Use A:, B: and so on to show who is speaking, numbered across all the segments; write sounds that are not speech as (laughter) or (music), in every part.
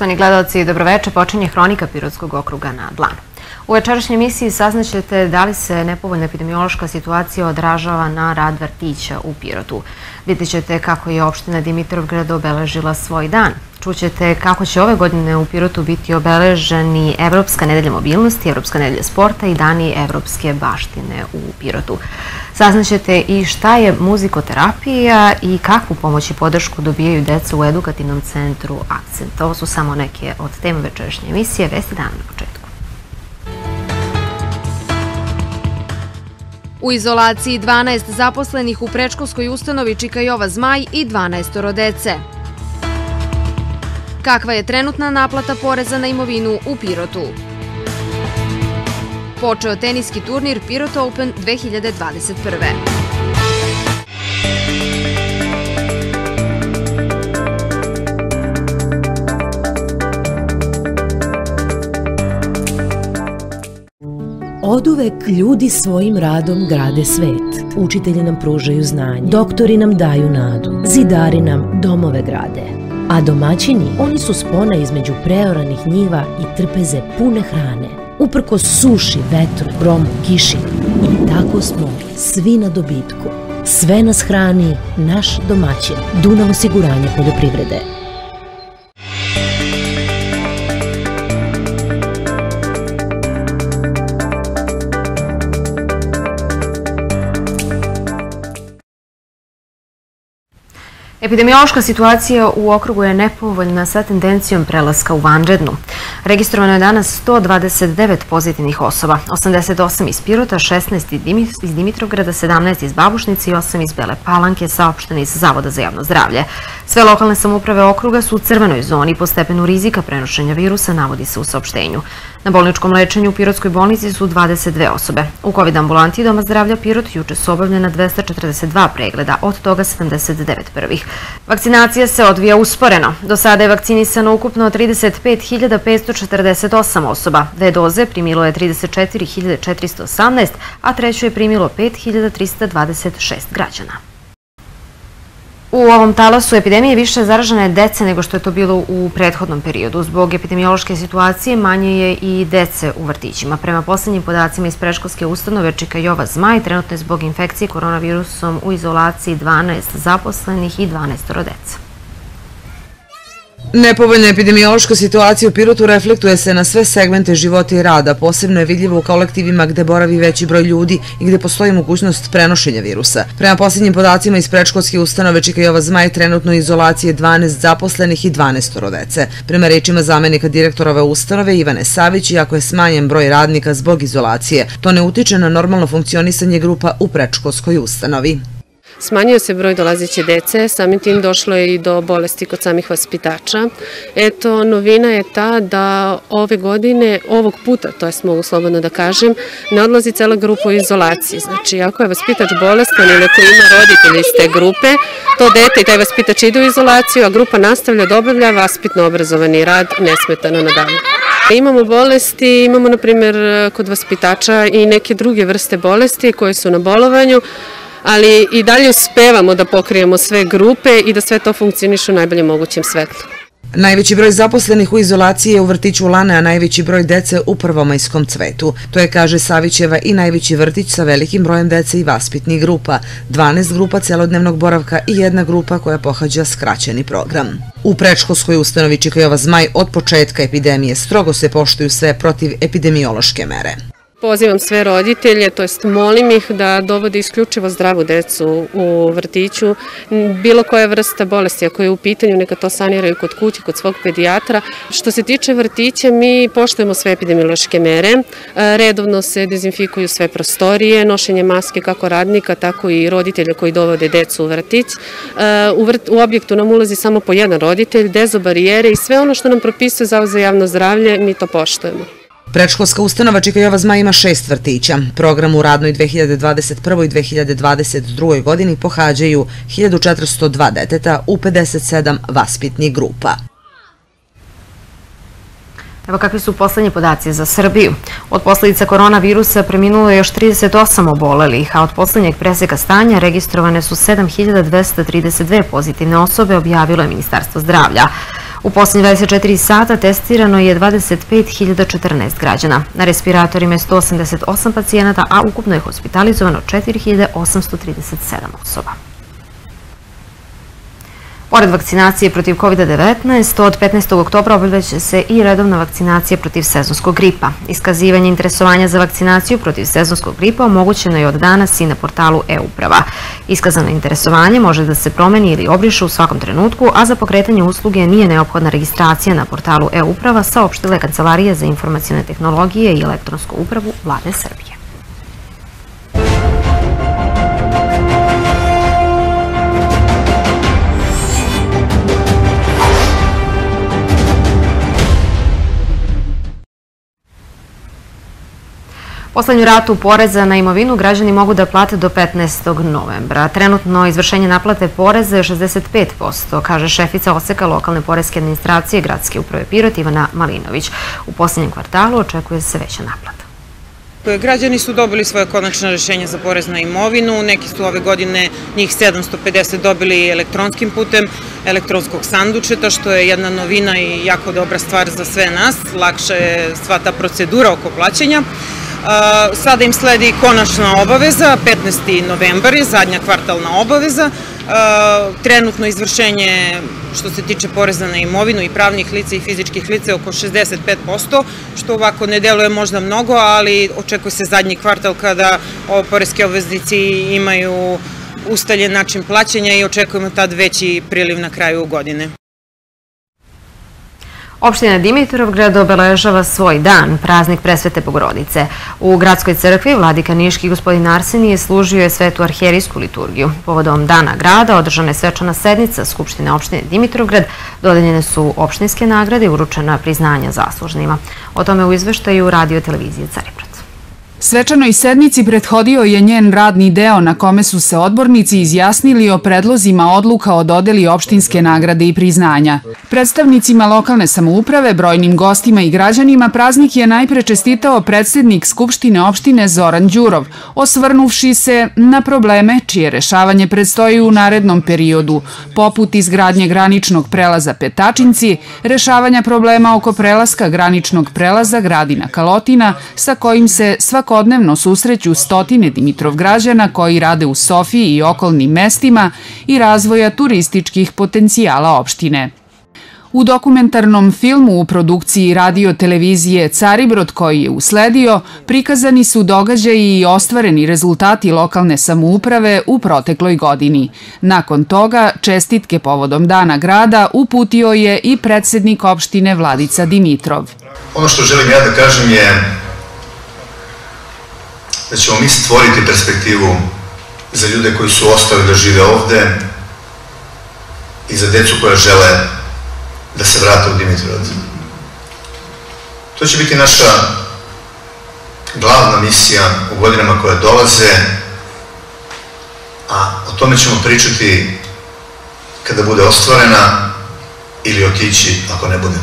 A: Poštovani gledalci, dobroveče, počinje Hronika Pirotskog okruga na Dlanu. U večerašnjoj emisiji saznaćete da li se nepovoljna epidemiološka situacija odražava na rad vrtića u Pirotu. Vidjet ćete kako je opština Dimitrovgrad obeležila svoj dan. Čućete kako će ove godine u Pirotu biti obeleženi Evropska nedelja mobilnosti, Evropska nedelja sporta i Dani Evropske baštine u Pirotu. Saznaćete i šta je muzikoterapija i kakvu pomoć i podršku dobijaju deca u edukativnom centru Akcent. Ovo su samo neke od tema večerašnje emisije. Vesti dan na početku.
B: U izolaciji 12 zaposlenih u prečkolskoj ustanovi Čikajova Zmaj i 12 dece. Kakva je trenutna naplata poreza na imovinu u Pirotu? Počeo teniski turnir Pirot Open 2021.
C: Oduvek ljudi svojim radom grade svet. Učitelji nam pružaju znanje, doktori nam daju nadu, zidari nam domove grade. A domaćini, oni su spona između preoranih njiva i trpeze pune hrane. Uprko suši, vetru, gromu, kiši. I tako smo svi na dobitku. Sve nas hrani naš domaćin, Dunav osiguranje poljoprivrede.
A: Epidemiološka situacija u okrugu je nepovoljna sa tendencijom prelaska u vanrednu. Registrovano je danas 129 pozitivnih osoba, 88 iz Pirota, 16 iz Dimitrovgrada, 17 iz Babušnice i 8 iz Bele Palanke, saopštene iz Zavoda za javno zdravlje. Sve lokalne samuprave okruga su u crvenoj zoni po stepenu rizika prenošenja virusa, navodi se u saopštenju. Na bolničkom lečenju u Pirotskoj bolnici su 22 osobe. U COVID ambulanti Doma zdravlja Pirot juče su obavljena 242 pregleda, od toga 79 prvih. Vakcinacija se odvija usporeno. Do sada je vakcinisano ukupno 35.548 osoba. Dve doze primilo je 34.418, a treću je primilo 5.326 građana. U ovom talasu epidemije više zaražene dece nego što je to bilo u prethodnom periodu. Zbog epidemiološke situacije manje je i dece u vrtićima. Prema poslednjim podacima iz preškolske ustanove Čika Jova Zmaj, trenutno je zbog infekcije koronavirusom u izolaciji 12 zaposlenih i 12 dece.
D: Nepovoljna epidemiološka situacija u Pirotu reflektuje se na sve segmente života i rada, posebno je vidljivo u kolektivima gde boravi veći broj ljudi i gde postoji mogućnost prenošenja virusa. Prema posljednjim podacima iz prečkolske ustanove Čikajova Zmaj trenutno izolacije 12 zaposlenih i 12 dece. Prema rečima zamenika direktorove ustanove Ivane Savić, iako je smanjen broj radnika zbog izolacije, to ne utiče na normalno funkcionisanje grupa u prečkolskoj ustanovi.
E: Smanjio se broj dolazeće dece, samim tim došlo je i do bolesti kod samih vaspitača. Eto, novina je ta da ove godine, ovog puta, to je mogu slobodno da kažem, ne odlazi cela grupa u izolaciji. Znači, ako je vaspitač bolestan ili ako ima roditelji iz te grupe, to dete i taj vaspitač ide u izolaciju, a grupa nastavlja da obavlja vaspitno obrazovani rad nesmetano na dan. Imamo bolesti, imamo na primjer kod vaspitača i neke druge vrste bolesti koje su na bolovanju, ali i dalje uspevamo da pokrijemo sve grupe i da sve to funkcioniše u najboljem mogućem svetlu.
D: Najveći broj zaposlenih u izolaciji je u vrtiću Lane, a najveći broj dece u prvomajskom cvetu. To je, kaže Savićeva, i najveći vrtić sa velikim brojem dece i vaspitnih grupa, 12 grupa celodnevnog boravka i jedna grupa koja pohađa skraćeni program. U prečkolskoj ustanovi Čikajova Zmaj od početka epidemije strogo se poštuju sve protiv epidemiološke mere.
E: Pozivam sve roditelje, to jest molim ih da dovode isključivo zdravu decu u vrtiću. Bilo koja vrsta bolesti, ako je u pitanju, neka to saniraju kod kuće, kod svog pedijatra. Što se tiče vrtića, mi poštujemo sve epidemiološke mere. E, redovno se dezinfikuju sve prostorije, nošenje maske kako radnika, tako i roditelja koji dovode decu u vrtić. E, u, u objektu nam ulazi samo po jedan roditelj, dezobarijere i sve ono što nam propisuje Zavod za javno zdravlje, mi to poštujemo.
D: Prečkolska ustanova Čikajova Zma ima šest vrtića. Program u radnoj 2021. i 2022. godini pohađaju 1402 deteta u 57 vaspitnih grupa.
A: Evo kakvi su poslednji podaci za Srbiju. Od posledica koronavirusa preminulo je još 38 obolelih, a od poslednjeg preseka stanja registrovane su 7232 pozitivne osobe, objavilo je Ministarstvo zdravlja. U posljednje 24 sata testirano je 25.014 građana. Na respiratorima je 188 pacijenata, a ukupno je hospitalizovano 4.837 osoba. Pored vakcinacije protiv COVID-19, od 15. oktobra obavljaće se i redovna vakcinacija protiv sezonskog gripa. Iskazivanje interesovanja za vakcinaciju protiv sezonskog gripa omogućeno je od danas i na portalu e-uprava. Iskazano interesovanje može da se promeni ili obriše u svakom trenutku, a za pokretanje usluge nije neophodna registracija na portalu e-uprava, saopštile Kancelarije za informacijne tehnologije i elektronsku upravu Vlade Srbije. Poslednju ratu poreza na imovinu građani mogu da plate do 15. novembra. Trenutno izvršenje naplate poreza je 65%, kaže šefica oseka lokalne porezke administracije Gradske uprave Pirot Ivana Malinović. U poslednjem kvartalu očekuje se veća naplata.
F: Građani su dobili svoje konačno rešenje za porez na imovinu, neki su ove godine njih 750 dobili elektronskim putem elektronskog sandučeta, što je jedna novina i jako dobra stvar za sve nas, lakše je sva ta procedura oko plaćanja. Sada im sledi konačna obaveza, 15. novembar je zadnja kvartalna obaveza. Trenutno izvršenje što se tiče poreza na imovinu i pravnih lica i fizičkih lica je oko 65%, što ovako ne deluje možda mnogo, ali očekuje se zadnji kvartal kada poreske obveznici imaju ustaljen način plaćanja i očekujemo tad veći priliv na kraju godine.
A: Opština Dimitrovgrad obeležava svoj dan, praznik presvete Bogorodice. U gradskoj crkvi vladika Niški gospodin Arsenije služio je svetu arherijsku liturgiju. Povodom dana grada održana je svečana sednica Skupštine opštine Dimitrovgrad, dodeljene su opštinske nagrade i uručena priznanja zaslužnima. O tome u izveštaju radio televizije Caribrod.
G: Svečanoj sednici prethodio je njen radni deo na kome su se odbornici izjasnili o predlozima odluka o dodeli opštinske nagrade i priznanja. Predstavnicima lokalne samouprave, brojnim gostima i građanima praznik je najpre čestitao predsednik Skupštine opštine Zoran Đurov, osvrnuvši se na probleme čije rešavanje predstoji u narednom periodu, poput izgradnje graničnog prelaza Petačinci, rešavanja problema oko prelaska graničnog prelaza Gradina Kalotina, sa kojim se svako svakodnevno susreću stotine Dimitrov građana koji rade u Sofiji i okolnim mestima i razvoja turističkih potencijala opštine. U dokumentarnom filmu u produkciji radio televizije Caribrod koji je usledio, prikazani su događaji i ostvareni rezultati lokalne samouprave u protekloj godini. Nakon toga, čestitke povodom Dana grada uputio je i predsednik opštine Vladica Dimitrov.
H: Ono što želim ja da kažem je da ćemo mi stvoriti perspektivu za ljude koji su ostali da žive ovde i za decu koja žele da se vrate u Dimitrov. To će biti naša glavna misija u godinama koje dolaze, a o tome ćemo pričati kada bude ostvarena ili otići ako ne bude.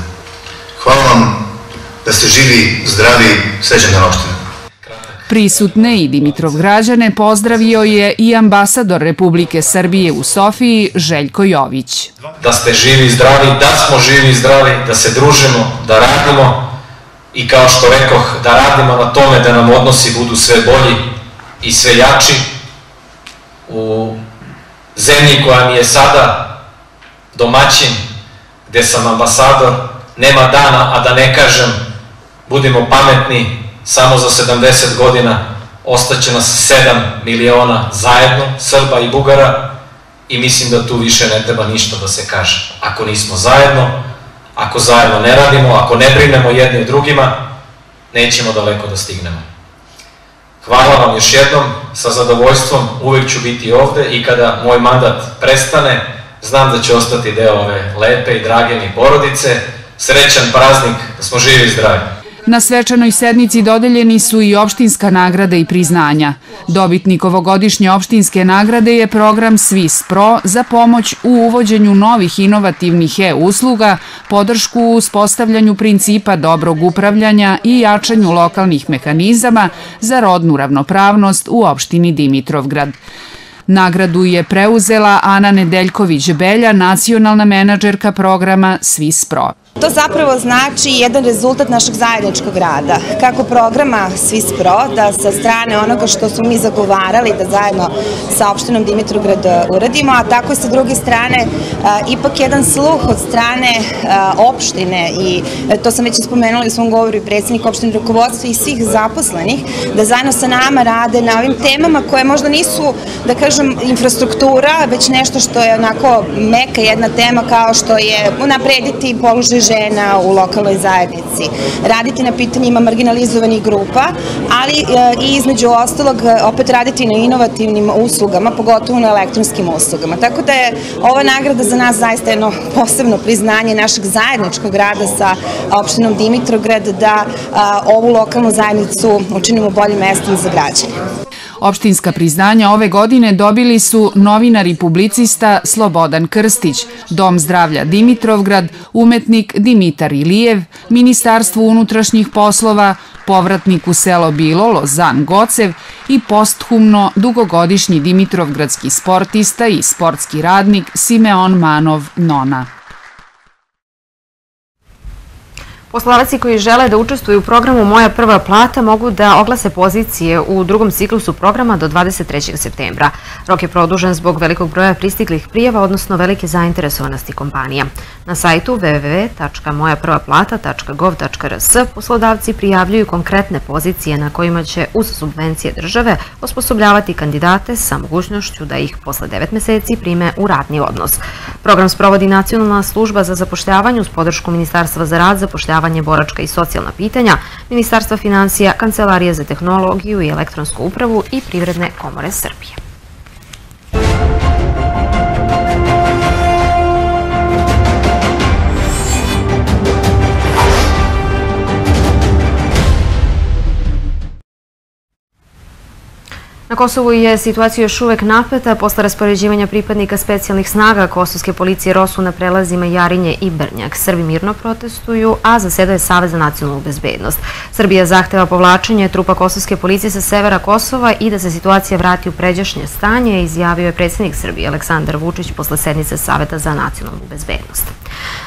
H: Hvala vam da ste živi, zdravi, srećan dan opštine.
G: Prisutne i Dimitrov građane pozdravio je i ambasador Republike Srbije u Sofiji Željko Jović.
I: Da ste živi i zdravi, da smo živi i zdravi, da se družimo, da radimo i kao što rekoh, da radimo na tome da nam odnosi budu sve bolji i sve jači u zemlji koja mi je sada domaćin, gde sam ambasador, nema dana, a da ne kažem budimo pametni, samo za 70 godina ostaće nas 7 miliona zajedno, Srba i Bugara, i mislim da tu više ne treba ništa da se kaže. Ako nismo zajedno, ako zajedno ne radimo, ako ne brinemo jedni drugima, nećemo daleko da stignemo. Hvala vam još jednom, sa zadovoljstvom uvek ću biti ovde i kada moj mandat prestane, znam da će ostati deo ove lepe i drage mi porodice. Srećan praznik, da smo živi i zdravi.
G: Na svečanoj sednici dodeljeni su i opštinska nagrada i priznanja. Dobitnik ovogodišnje opštinske nagrade je program Swiss Pro za pomoć u uvođenju novih inovativnih e-usluga, podršku u uspostavljanju principa dobrog upravljanja i jačanju lokalnih mehanizama za rodnu ravnopravnost u opštini Dimitrovgrad. Nagradu je preuzela Ana Nedeljković-Belja, nacionalna menadžerka programa Swiss Pro.
J: To zapravo znači jedan rezultat našeg zajedničkog rada, kako programa Swiss Pro, da sa strane onoga što smo mi zagovarali da zajedno sa opštinom Dimitrograd uradimo, a tako sa druge strane ipak jedan sluh od strane opštine i e, to sam već spomenula u svom govoru i predsednik opštine rukovodstva i svih zaposlenih, da zajedno sa nama rade na ovim temama koje možda nisu, da kažem, infrastruktura, već nešto što je onako meka jedna tema kao što je unaprediti položaj žena u lokalnoj zajednici, raditi na pitanjima marginalizovanih grupa, ali e, i između ostalog e, opet raditi na inovativnim uslugama, pogotovo na elektronskim uslugama. Tako da je ova nagrada za nas zaista jedno posebno priznanje našeg zajedničkog rada sa opštinom Dimitrograd da ovu lokalnu zajednicu učinimo boljim mestom za građane.
G: Opštinska priznanja ove godine dobili su novinar i publicista Slobodan Krstić, Dom zdravlja Dimitrovgrad, umetnik Dimitar Ilijev, Ministarstvo unutrašnjih poslova, povratnik u selo Bilo Lozan Gocev i posthumno dugogodišnji Dimitrovgradski sportista i sportski radnik Simeon Manov Nona.
A: Poslodavci koji žele da učestvuju u programu Moja prva plata mogu da oglase pozicije u drugom ciklusu programa do 23. septembra. Rok je produžen zbog velikog broja pristiglih prijeva, odnosno velike zainteresovanosti kompanija. Na sajtu www.mojaprvaplata.gov.rs poslodavci prijavljuju konkretne pozicije na kojima će uz subvencije države osposobljavati kandidate sa mogućnošću da ih posle 9 meseci prime u radni odnos. Program sprovodi Nacionalna služba za zapošljavanje uz podršku Ministarstva za rad, zapošljavanje zapošljavanje, boračka i socijalna pitanja, Ministarstva financija, Kancelarije za tehnologiju i elektronsku upravu i Privredne komore Srbije. Na Kosovu je situacija još uvek napeta posle raspoređivanja pripadnika specijalnih snaga Kosovske policije Rosu na prelazima Jarinje i Brnjak. Srbi mirno protestuju, a zaseda je Savez za nacionalnu bezbednost. Srbija zahteva povlačenje trupa Kosovske policije sa severa Kosova i da se situacija vrati u pređašnje stanje, izjavio je predsjednik Srbije Aleksandar Vučić posle sednice Saveta za nacionalnu bezbednost.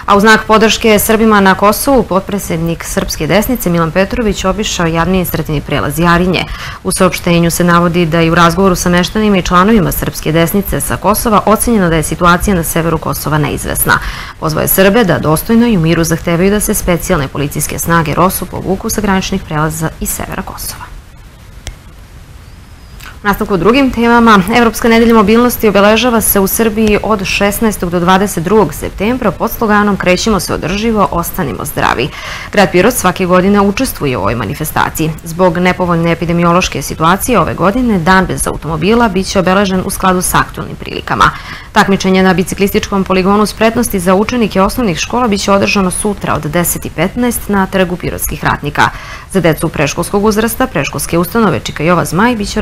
A: A u znak podrške Srbima na Kosovu, potpredsjednik Srpske desnice Milan Petrović obišao i administrativni prelaz Jarinje. U saopštenju se navodi da je u razgovoru sa meštanima i članovima Srpske desnice sa Kosova ocenjeno da je situacija na severu Kosova neizvesna. Pozvoje Srbe da dostojno i u miru zahtevaju da se specijalne policijske snage ROSU povuku sa graničnih prelaza iz severa Kosova. Nastavku drugim temama, Evropska nedelja mobilnosti obeležava se u Srbiji od 16. do 22. septembra pod sloganom Krećimo se održivo, ostanimo zdravi. Grad Pirot svake godine učestvuje u ovoj manifestaciji. Zbog nepovoljne epidemiološke situacije ove godine Dan bez automobila biće obeležen u skladu s aktualnim prilikama. Takmičenje na biciklističkom poligonu spretnosti za učenike osnovnih škola biće održano sutra od 10.15 na trgu Pirotskih ratnika. Za decu preškolskog uzrasta, preškolske ustanove Čika Jova Zmaj biće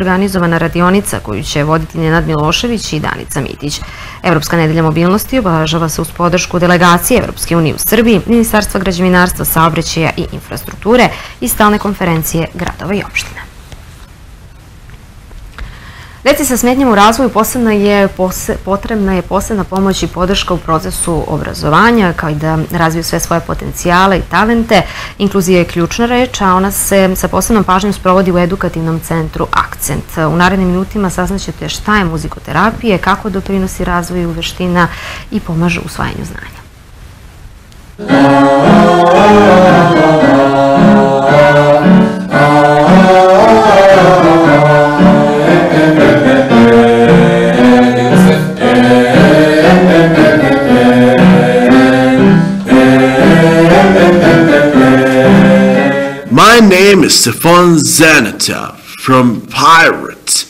A: organizovana radionica koju će voditi Nenad Milošević i Danica Mitić. Evropska nedelja mobilnosti obalažava se uz podršku delegacije Evropske unije u Srbiji, Ministarstva građevinarstva, saobraćaja i infrastrukture i stalne konferencije gradova i opština. Deci sa smetnjama u razvoju posebna je, potrebna je posebna pomoć i podrška u procesu obrazovanja, kao i da razviju sve svoje potencijale i talente. Inkluzija je ključna reč, a ona se sa posebnom pažnjom sprovodi u edukativnom centru Akcent. U narednim minutima saznaćete šta je muzikoterapije, kako doprinosi razvoju veština i pomaže usvajanju znanja.
K: Name is Stefan Zanata from Pirate.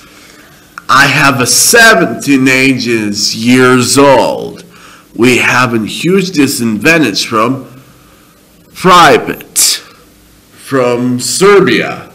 K: I have a 17 ages years old. We have a huge disadvantage from private, from Serbia.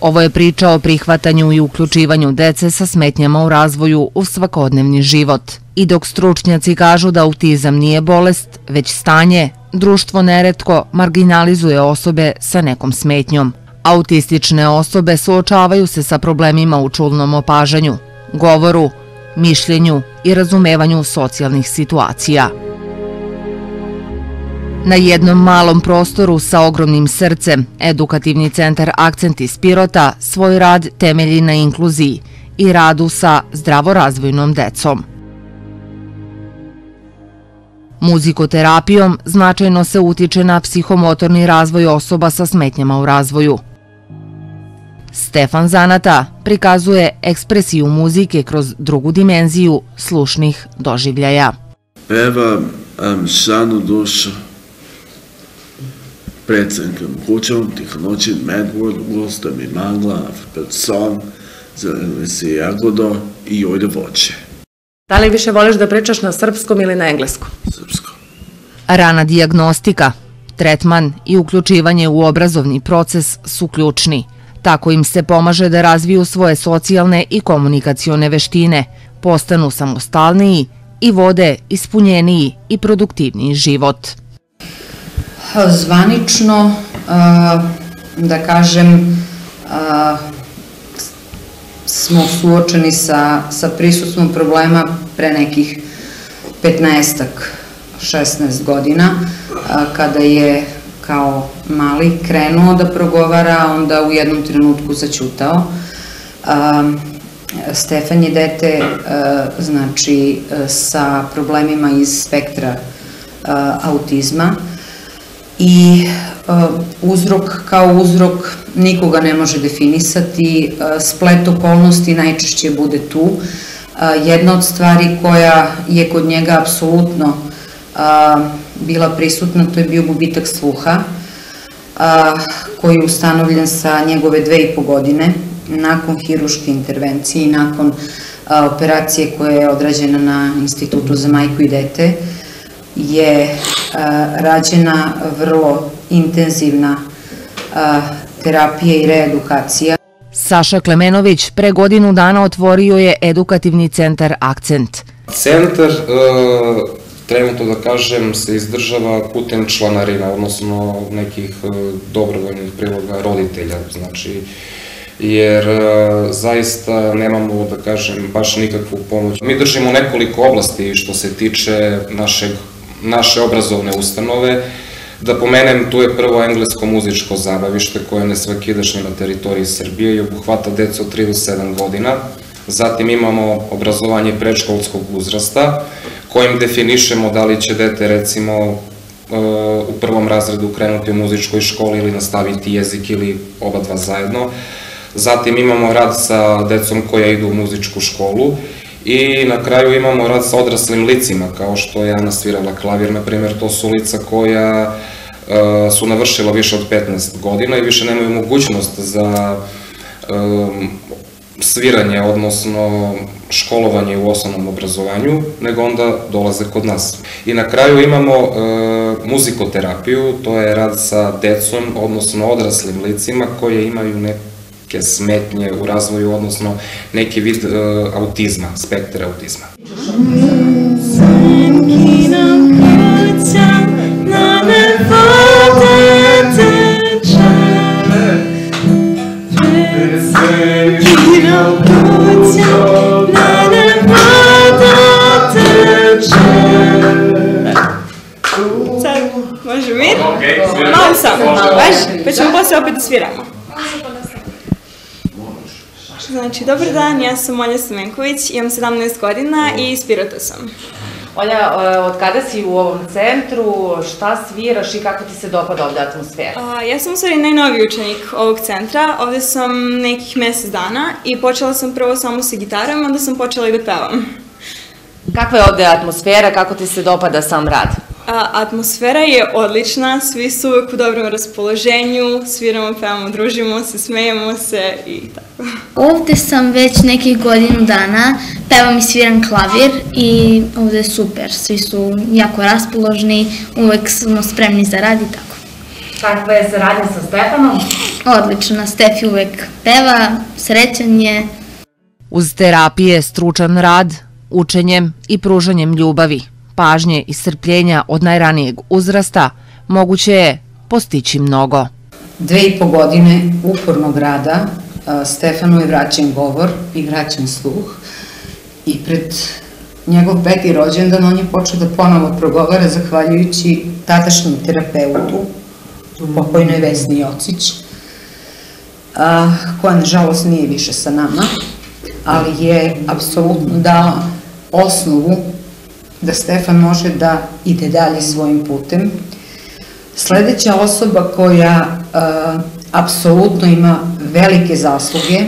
L: Ovo je priča o prihvatanju i uključivanju dece sa smetnjama u razvoju u svakodnevni život. I dok stručnjaci kažu da autizam nije bolest, već stanje, društvo neretko marginalizuje osobe sa nekom smetnjom. Autistične osobe suočavaju se sa problemima u čulnom opažanju, govoru, mišljenju i razumevanju socijalnih situacija. Na jednom malom prostoru sa ogromnim srcem, edukativni centar Akcent iz Pirota svoj rad temelji na inkluziji i radu sa zdravorazvojnom decom. Muzikoterapijom značajno se utiče na psihomotorni razvoj osoba sa smetnjama u razvoju. Stefan Zanata prikazuje ekspresiju muzike kroz drugu dimenziju slušnih doživljaja.
K: Pevam am šanu dušu, predsednikom kućom, tiho noći, Medworld, ugosta mi magla, pred song, zelene se jagodo i ojde voće.
M: Da li više voliš da pričaš na srpskom ili na engleskom?
K: Srpsko.
L: Rana diagnostika, tretman i uključivanje u obrazovni proces su ključni. Tako im se pomaže da razviju svoje socijalne i komunikacione veštine, postanu samostalniji i vode ispunjeniji i produktivniji život.
N: Zvanično, da kažem, smo suočeni sa, sa prisutnom problema pre nekih 15-ak, 16 godina, kada je kao mali krenuo da progovara, onda u jednom trenutku začutao. Stefan je dete znači, sa problemima iz spektra autizma i uzrok kao uzrok nikoga ne može definisati, splet okolnosti najčešće bude tu. Jedna od stvari koja je kod njega apsolutno bila prisutna, to je bio gubitak sluha, koji je ustanovljen sa njegove dve i po godine, nakon hiruške intervencije i nakon operacije koja je odrađena na Institutu za majku i dete, je rađena vrlo intenzivna terapija i reedukacija.
L: Saša Klemenović pre godinu dana otvorio je edukativni centar Akcent.
O: Centar trenutno da kažem se izdržava putem članarina, odnosno nekih dobrovoljnih priloga roditelja, znači jer zaista nemamo, da kažem, baš nikakvu pomoć. Mi držimo nekoliko oblasti što se tiče našeg, naše obrazovne ustanove, Da pomenem, tu je prvo englesko muzičko zabavište koje je nesvakidašnje na teritoriji Srbije i obuhvata decu od 3 do 7 godina. Zatim imamo obrazovanje predškolskog uzrasta, kojim definišemo da li će dete recimo e, u prvom razredu krenuti u muzičkoj školi ili nastaviti jezik ili oba dva zajedno. Zatim imamo rad sa decom koja idu u muzičku školu I na kraju imamo rad sa odraslim licima, kao što je Ana svirala klavir, na primjer, to su lica koja e, su navršila više od 15 godina i više nemaju mogućnost za e, sviranje, odnosno školovanje u osnovnom obrazovanju, nego onda dolaze kod nas. I na kraju imamo e, muzikoterapiju, to je rad sa decom, odnosno odraslim licima koje imaju neku ќе сметње, у развоју, односно неки вид аутизма,
P: спектар аутизма. Так, може ми? Мал сам, баш? Почему после опыта свирама? Znači, dobar dan, ja sam Olja Stamenković, imam 17 godina i iz Pirota sam.
M: Olja, od kada si u ovom centru, šta sviraš i kako ti se dopada ovde atmosfera?
P: A, ja sam u stvari najnoviji učenik ovog centra, ovde sam nekih mesec dana i počela sam prvo samo sa gitarom, onda sam počela i da pevam.
M: Kakva je ovde atmosfera, kako ti se dopada sam rad?
P: A, atmosfera je odlična, svi su uvek u dobrom raspoloženju, sviramo, pevamo, družimo se, smejemo se i tako.
Q: Ovde sam već nekih godinu dana, pevam i sviram klavir i ovde je super, svi su jako raspoložni, uvek smo spremni za rad i tako.
M: Kakva je saradnja sa Stefanom?
Q: Odlična, Stefi uvek peva, srećan je.
L: Uz terapije, stručan rad, učenjem i pružanjem ljubavi, pažnje i strpljenja od najranijeg uzrasta, moguće je postići mnogo.
N: Dve i po godine upornog rada Stefanu je vraćen govor i vraćen sluh i pred njegov peti rođendan on je počeo da ponovo progovara zahvaljujući tadašnjem terapeutu, pokojnoj Vesni Jocić, a, koja nažalost nije više sa nama, ali je apsolutno dala osnovu da Stefan može da ide dalje svojim putem. Sledeća osoba koja a, apsolutno ima velike zasluge,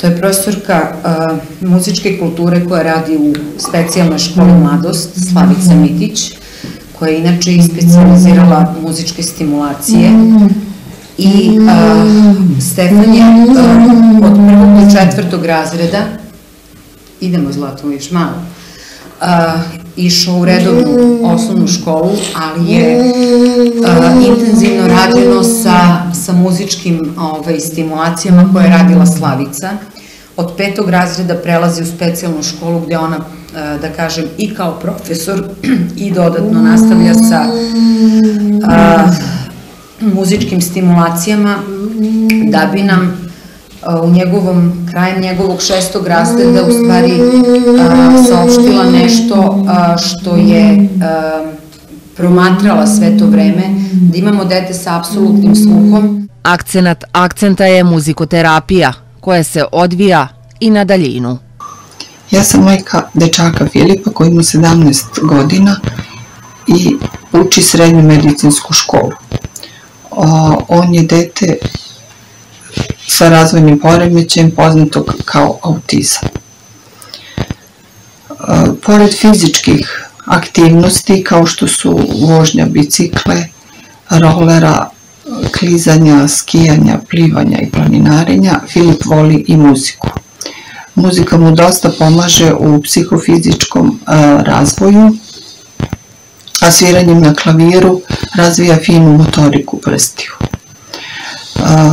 N: to je profesorka a, muzičke kulture koja radi u specijalnoj školi Mladost, Slavica Mitić, koja je inače i specializirala muzičke stimulacije. I a, Stefan je od prvog do četvrtog razreda, idemo Zlato još malo, a, išao u redovnu osnovnu školu, ali je a, intenzivno rađeno sa, sa muzičkim ovaj, stimulacijama koje je radila Slavica. Od petog razreda prelazi u specijalnu školu gde ona, a, da kažem, i kao profesor (clears throat) i dodatno nastavlja sa muzičkim stimulacijama da bi nam u njegovom, krajem njegovog šestog razreda u stvari a, saopštila nešto a, što je a, promatrala sve to vreme, da imamo dete sa apsolutnim sluhom.
L: Akcenat akcenta je muzikoterapija koja se odvija i na daljinu.
R: Ja sam majka dečaka Filipa koji ima 17 godina i uči srednju medicinsku školu. On je dete sa razvojnim poremećajem poznatog kao autizam. E, pored fizičkih aktivnosti kao što su vožnja bicikle, rolera, klizanja, skijanja, plivanja i planinarenja, Filip voli i muziku. Muzika mu dosta pomaže u psihofizičkom e, razvoju, a sviranjem na klaviru razvija finu motoriku prstiju.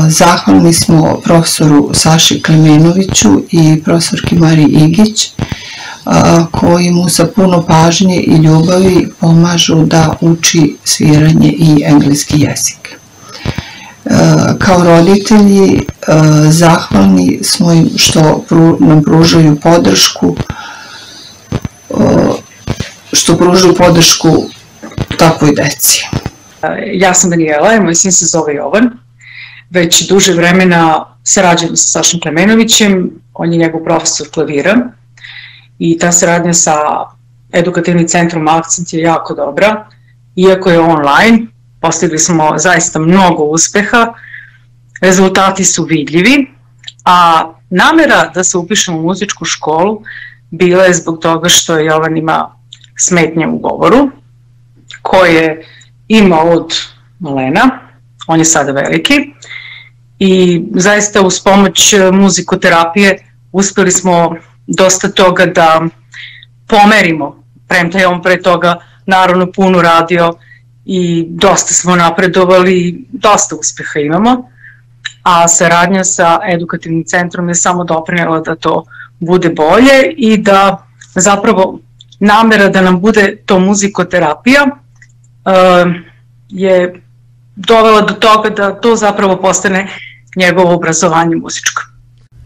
R: Zahvalni smo profesoru Saši Klemenoviću i profesorki Mari Igić koji mu sa puno pažnje i ljubavi pomažu da uči sviranje i engleski jezik. Kao roditelji zahvalni smo im što nam pružaju podršku što pružaju podršku takvoj deci.
S: Ja sam Daniela, moj sin se zove Jovan već duže vremena sarađujem sa Sašom Klemenovićem, on je njegov profesor klavira i ta saradnja sa edukativnim centrom Akcent je jako dobra, iako je online, postigli smo zaista mnogo uspeha, rezultati su vidljivi, a namera da se upišemo u muzičku školu bila je zbog toga što je Jovan ima smetnje u govoru, koje ima od malena, on je sada veliki, i zaista uz pomoć e, muzikoterapije uspeli smo dosta toga da pomerimo, premda je on pre toga naravno puno radio i dosta smo napredovali dosta uspeha imamo, a saradnja sa edukativnim centrom je samo doprinela da to bude bolje i da zapravo namera da nam bude to muzikoterapija uh, je dovela do toga da to zapravo postane njegovo obrazovanje muzičko.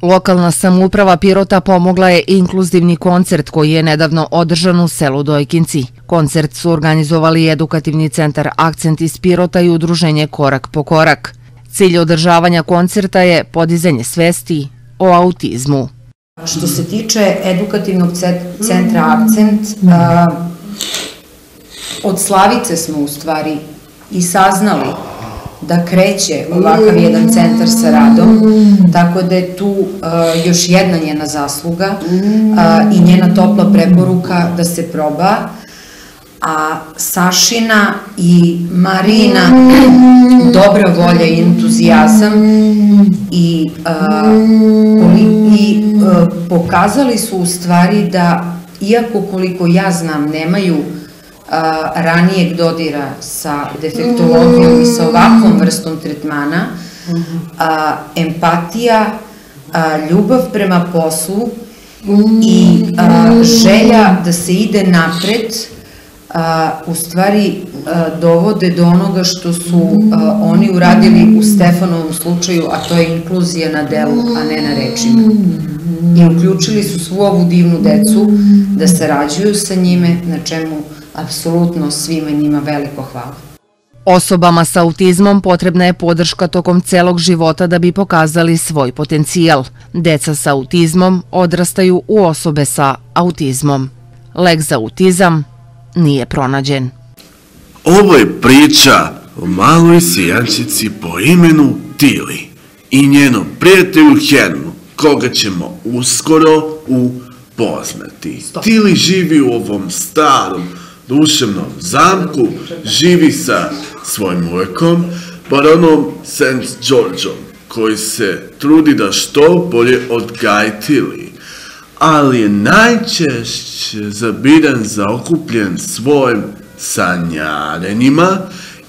L: Lokalna samuprava Pirota pomogla je inkluzivni koncert koji je nedavno održan u selu Dojkinci. Koncert su organizovali edukativni centar Akcent iz Pirota i udruženje Korak po korak. Cilj održavanja koncerta je podizanje svesti o autizmu.
N: Što se tiče edukativnog centra Akcent, od Slavice smo u stvari i saznali da kreće ovakav jedan centar sa radom, tako da je tu uh, još jedna njena zasluga uh, i njena topla preporuka da se proba, a Sašina i Marina dobra volja i entuzijazam i, uh, i uh, pokazali su u stvari da iako koliko ja znam nemaju ranijeg dodira sa defektologijom i sa ovakvom vrstom tretmana, a, empatija, ljubav prema poslu i želja da se ide napred u stvari dovode do onoga što su oni uradili u Stefanovom slučaju, a to je inkluzija na delu, a ne na rečima. I uključili su svu ovu divnu decu da sarađuju sa njime, na čemu apsolutno svima njima veliko hvala.
L: Osobama sa autizmom potrebna je podrška tokom celog života da bi pokazali svoj potencijal. Deca sa autizmom odrastaju u osobe sa autizmom. Lek za autizam nije pronađen.
K: Ovo je priča o maloj sijančici po imenu Tili i njenom prijatelju Henu, koga ćemo uskoro upoznati. Tili živi u ovom starom duševnom zamku, živi sa svojim uvjekom, baronom St. Georgeom, koji se trudi da što bolje odgaji Tili ali je najčešće zabiran zaokupljen svojim sanjarenjima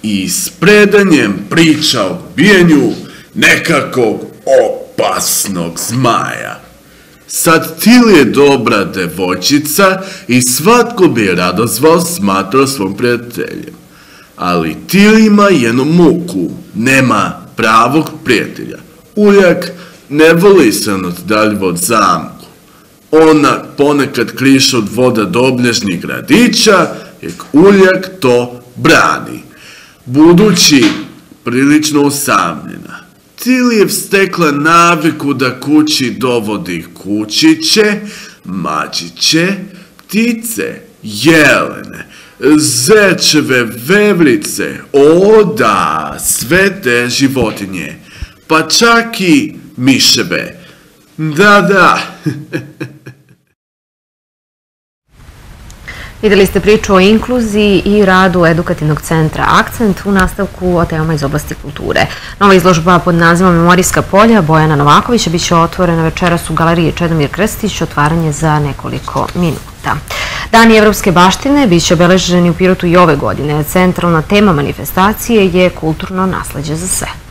K: i s predanjem priča o bijenju nekakvog opasnog zmaja. Sad Til je dobra devojčica i svatko bi je radozval smatrao svom prijateljem. Ali Til ima jednu muku, nema pravog prijatelja. Ujak ne voli se dalje od zamku ona ponekad kriša od voda do oblježnih gradića, jer uljak to brani. Budući prilično usamljena, Tilijev stekla naviku da kući dovodi kućiće, mačiće, ptice, jelene, zečeve, vevrice, o da, sve te životinje, pa čak i miševe. Da, da. (laughs)
A: Videli ste priču o inkluziji i radu edukativnog centra Akcent u nastavku o temama iz oblasti kulture. Nova izložba pod nazivom Memorijska polja Bojana Novakovića biće otvorena večeras u galeriji Čedomir Krstić, otvaranje za nekoliko minuta. Dani Evropske baštine biće obeleženi u Pirotu i ove godine. Centralna tema manifestacije je kulturno nasledđe za sve.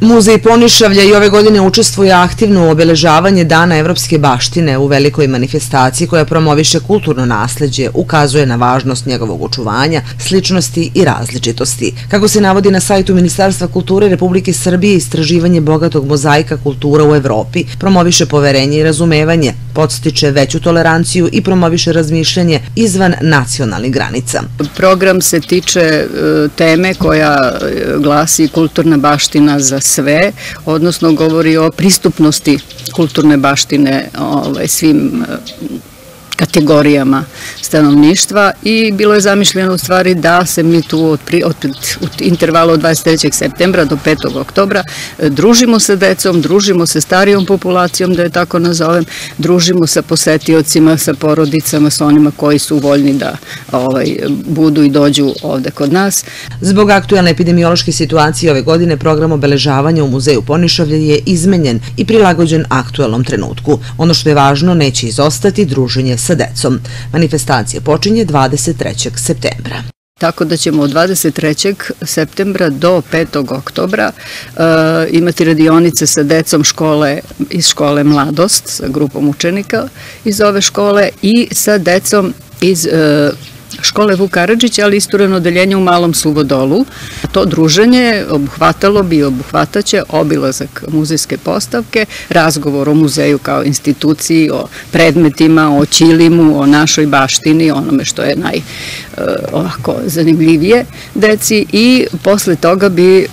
D: Muzej Ponišavlja i ove godine učestvuje aktivno u obeležavanje Dana Evropske baštine u velikoj manifestaciji koja promoviše kulturno nasledđe, ukazuje na važnost njegovog očuvanja, sličnosti i različitosti. Kako se navodi na sajtu Ministarstva kulture Republike Srbije, istraživanje bogatog mozaika kultura u Evropi promoviše poverenje i razumevanje, podstiče veću toleranciju i promoviše razmišljanje izvan nacionalnih granica.
T: Program se tiče e, teme koja e, glasi kulturna baština za sve, odnosno govori o pristupnosti kulturne baštine ovaj, svim kategorijama stanovništva i bilo je zamišljeno u stvari da se mi tu od, od, od od 23. septembra do 5. oktobra e, družimo sa decom, družimo se starijom populacijom, da je tako nazovem, družimo sa posetiocima, sa porodicama, sa onima koji su voljni da ovaj, budu i dođu ovde kod nas.
D: Zbog aktualne epidemiološke situacije ove godine program obeležavanja u Muzeju Ponišavlje je izmenjen i prilagođen aktualnom trenutku. Ono što je važno neće izostati druženje sa sa decom. Manifestacija počinje 23. septembra.
T: Tako da ćemo od 23. septembra do 5. oktobra uh, imati radionice sa decom škole iz škole Mladost, sa grupom učenika iz ove škole i sa decom iz uh, škole Vuk Karadžić, ali istureno odeljenje u Malom Suvodolu. To druženje obuhvatalo bi i obuhvataće obilazak muzejske postavke, razgovor o muzeju kao instituciji, o predmetima, o ćilimu, o našoj baštini, onome što je naj e, ovako zanimljivije deci i posle toga bi e,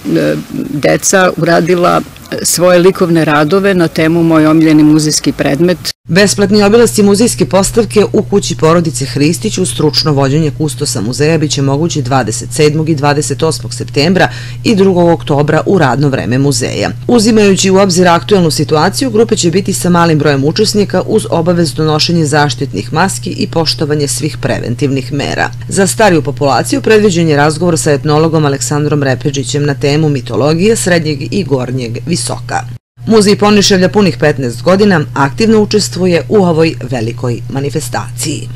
T: deca uradila svoje likovne radove na temu Moj omiljeni muzejski predmet.
D: Besplatni obilasci muzejske postavke u kući porodice Hristić u stručno vođenje kustosa muzeja biće mogući 27. i 28. septembra i 2. oktobra u radno vreme muzeja. Uzimajući u obzir aktuelnu situaciju, grupe će biti sa malim brojem učesnika uz obavez donošenje zaštitnih maski i poštovanje svih preventivnih mera. Za stariju populaciju predviđen je razgovor sa etnologom Aleksandrom Repeđićem na temu mitologije srednjeg i gornjeg visoka. Muzej Poniševlja punih 15 godina aktivno učestvuje u ovoj velikoj manifestaciji.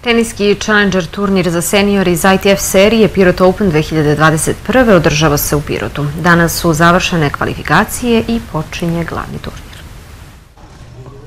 A: Teniski Challenger turnir za senior iz ITF serije Pirot Open 2021. održava se u Pirotu. Danas su završene kvalifikacije i počinje glavni turnir.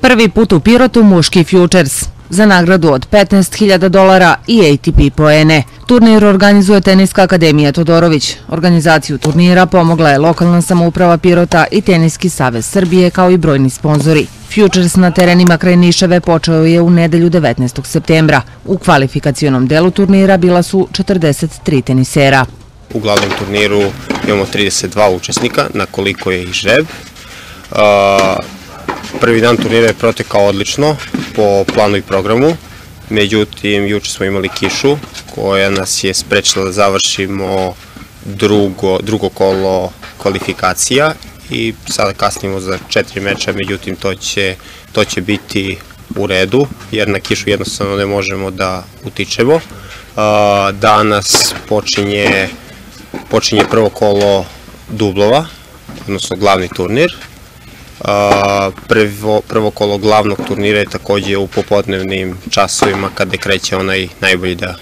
L: Prvi put u Pirotu muški Futures za nagradu od 15.000 dolara i ATP poene. Turnir organizuje Teniska akademija Todorović. Organizaciju turnira pomogla je lokalna samouprava Pirota i Teniski savez Srbije kao i brojni sponzori. Futures na terenima kraj Nišave počeo je u nedelju 19. septembra. U kvalifikacijonom delu turnira bila su 43 tenisera.
U: U glavnom turniru imamo 32 učesnika, na koliko je i žreb. Prvi dan turnira je protekao odlično po planu i programu, međutim juče smo imali kišu koja nas je sprečila da završimo drugo, drugo kolo kvalifikacija i sada kasnimo za četiri meča, međutim to će, to će biti u redu, jer na kišu jednostavno ne možemo da utičemo. Danas počinje, počinje prvo kolo dublova, odnosno glavni turnir, Prvo, prvo kolo glavnog turnira je takođe u popodnevnim časovima kada kreće onaj najbolji deo.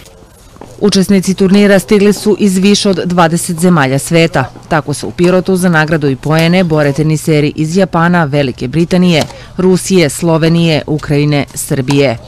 L: Učesnici turnira stigli su iz više od 20 zemalja sveta. Tako se u Pirotu za nagradu i poene bore teniseri iz Japana, Velike Britanije, Rusije, Slovenije, Ukrajine, Srbije.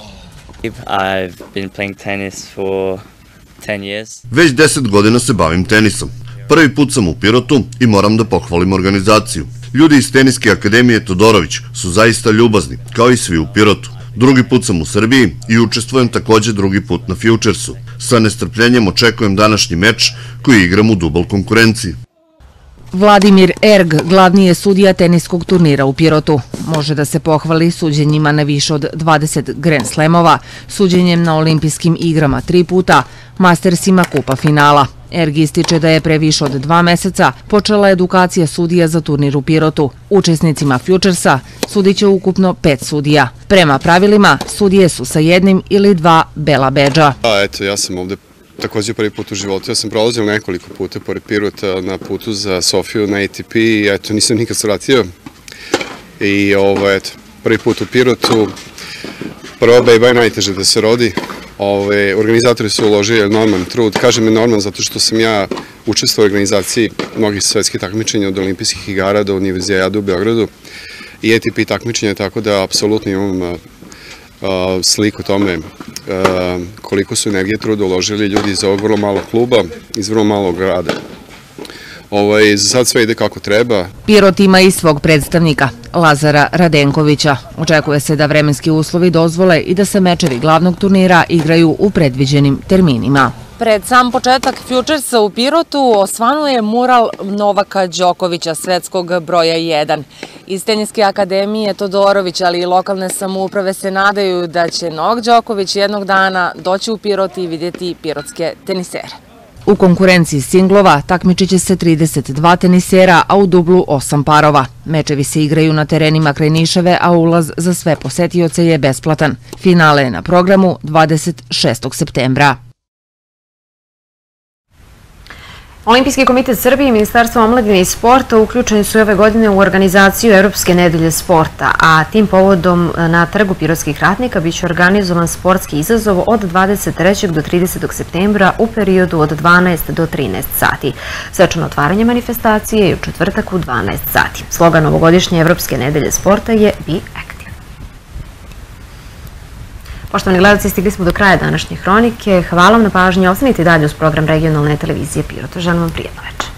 V: Već deset godina se bavim tenisom. Prvi put sam u Pirotu i moram da pohvalim organizaciju. Ljudi iz Teniske akademije Todorović su zaista ljubazni, kao i svi u Pirotu. Drugi put sam u Srbiji i učestvujem takođe drugi put na Futuresu. Sa nestrpljenjem očekujem današnji meč koji igram u dubal konkurenciji.
L: Vladimir Erg, glavni je sudija teniskog turnira u Pirotu. Može da se pohvali suđenjima na više od 20 Grand Slamova, suđenjem na olimpijskim igrama tri puta, Mastersima kupa finala. Erg ističe da je pre više od dva meseca počela edukacija sudija za turnir u Pirotu. Učesnicima Futuresa sudit će ukupno pet sudija. Prema pravilima, sudije su sa jednim ili dva bela beđa.
W: Eto, ja sam ovde takođe prvi put u životu. Ja sam prolazio nekoliko puta pored Pirota na putu za Sofiju na ATP i eto, nisam nikad svratio. I ovo, eto, prvi put u Pirotu. Prva bejba je najteže da se rodi. Ove, organizatori su uložili enorman trud. Kažem enorman zato što sam ja učestvao u organizaciji mnogih svetskih takmičenja od olimpijskih igara do univerzijada u Beogradu i ATP takmičenja, tako da apsolutno imam sliku tome koliko su energije truda uložili ljudi iz ovog vrlo malog kluba, iz vrlo malog grada. Ovaj, za sad sve ide kako treba.
L: Pirot ima i svog predstavnika, Lazara Radenkovića. Očekuje se da vremenski uslovi dozvole i da se mečevi glavnog turnira igraju u predviđenim terminima.
X: Pred sam početak Futuresa u Pirotu osvanuje mural Novaka Đokovića, svetskog broja 1. Iz Teniske akademije Todorović, ali i lokalne samouprave se nadaju da će Novak Đoković jednog dana doći u Pirot i vidjeti pirotske tenisere.
L: U konkurenciji singlova takmičit će se 32 tenisera, a u dublu 8 parova. Mečevi se igraju na terenima kraj Nišave, a ulaz za sve posetioce je besplatan. Finale je na programu 26. septembra.
A: Olimpijski komitet Srbije i Ministarstvo omladine i sporta uključeni su ove godine u organizaciju Europske nedelje sporta, a tim povodom na trgu pirotskih ratnika biće organizovan sportski izazov od 23. do 30. septembra u periodu od 12 do 13 sati. Svečano otvaranje manifestacije je u četvrtak u 12 sati. Slogan ovogodišnje Evropske nedelje sporta je Be Active. Poštovani gledalci, stigli smo do kraja današnje hronike. Hvala vam na pažnji. Ostanite dalje uz program regionalne televizije Pirota. Želim vam prijetno večer.